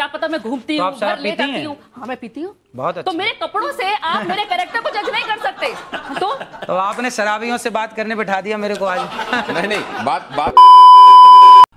क्या पता मैं घूमती तो हूँ घर ले जाती हूँ? हाँ। मैं पीती हूँ। बहुत अच्छा। तो अच्छा। मेरे कपड़ों से आप मेरे कैरेक्टर को जज नहीं कर सकते। तो? तो आपने शराबियों से बात करने बिठा दिया मेरे को आज। नहीं नहीं बात बात।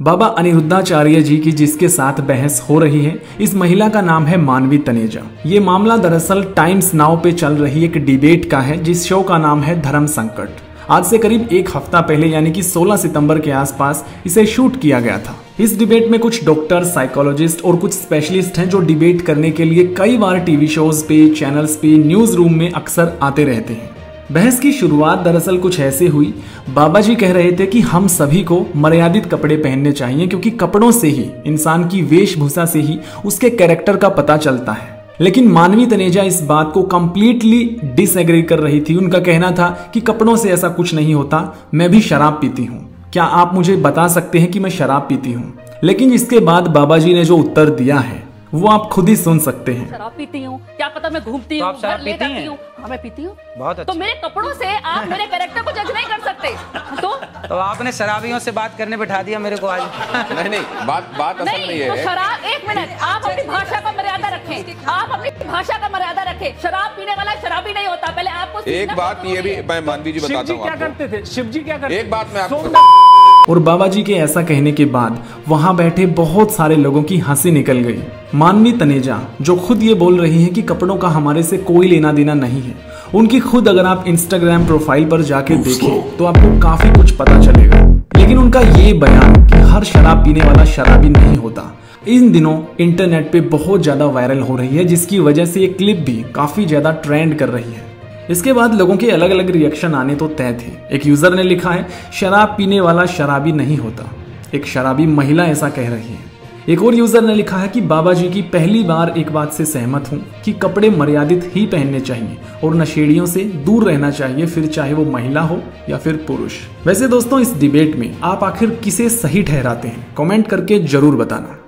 बाबा अनिरुद्धाचार्य जी की जिसके साथ बहस हो रही है इस महिला का नाम है मानवी तनेजा। ये मामला दरअसल टाइम्स नाउ पे चल रही एक डिबेट का है जिस शो का नाम है धर्म संकट। आज से करीब एक हफ़्ता पहले यानी कि 16 सितंबर के आसपास इसे शूट किया गया था। इस डिबेट में कुछ डॉक्टर साइकोलॉजिस्ट और कुछ स्पेशलिस्ट हैं जो डिबेट करने के लिए कई बार टीवी शोज़ पे चैनल्स पे न्यूज़ रूम में अक्सर आते रहते हैं। बहस की शुरुआत दरअसल कुछ ऐसे हुई। बाबा जी कह रहे थे कि हम सभी को मर्यादित कपड़े पहनने चाहिए क्योंकि कपड़ों से ही, इंसान की वेशभूषा से ही उसके कैरेक्टर का पता चलता है। लेकिन मानवी तनेजा इस बात को कंप्लीटली डिसएग्री कर रही थी। उनका कहना था कि कपड़ों से ऐसा कुछ नहीं होता, मैं भी शराब पीती हूँ। क्या आप मुझे बता सकते हैं कि मैं शराब पीती हूँ? लेकिन इसके बाद बाबा जी ने जो उत्तर दिया है वो आप खुद ही सुन सकते हैं। शराब पीती हूँ। क्या पता मैं घूमती तो हूँ ले पीती जाती हैं? हूँ। मैं पीती हूँ। बहुत अच्छा। तो अच्छा। मेरे कपड़ों से आप मेरे कैरेक्टर को जज नहीं कर सकते। तो? तो आपने शराबियों से बात करने बैठा दिया मेरे को आज। नहीं नहीं बात बात असल में नहीं ये तो है। शराब एक मिनट। आप अपनी भाषा का मर्यादा रखें। आप अपनी भाषा का मर्यादा रखें। शराब पीने वाला शराबी नहीं होता। पहले आपको एक बात ये भी मैं मानवी जी बताता हूँ क्या करते थे? शिव जी क्या करते एक बात मैं आपको और बाबा जी के ऐसा कहने के बाद वहाँ बैठे बहुत सारे लोगों की हँसी निकल गई। मानवी तनेजा जो खुद ये बोल रही है कि कपड़ों का हमारे से कोई लेना देना नहीं है उनकी खुद अगर आप इंस्टाग्राम प्रोफ़ाइल पर जाके देखें तो आपको काफ़ी कुछ पता चलेगा। लेकिन उनका ये बयान कि हर शराब पीने वाला शराबी नहीं होता इन दिनों इंटरनेट पे बहुत ज़्यादा वायरल हो रही है जिसकी वजह से ये क्लिप भी काफ़ी ज़्यादा ट्रेंड कर रही है। इसके बाद लोगों के अलग अलग रिएक्शन आने तो तय थे। एक यूज़र ने लिखा है, शराब पीने वाला शराबी नहीं होता। एक शराबी महिला ऐसा कह रही है। एक और यूज़र ने लिखा है कि बाबा जी की पहली बार एक बात से सहमत हूँ कि कपड़े मर्यादित ही पहनने चाहिए और नशेड़ियों से दूर रहना चाहिए, फिर चाहे वो महिला हो या फिर पुरुष। वैसे दोस्तों, इस डिबेट में आप आखिर किसे सही ठहराते हैं? कमेंट करके ज़रूर बताना।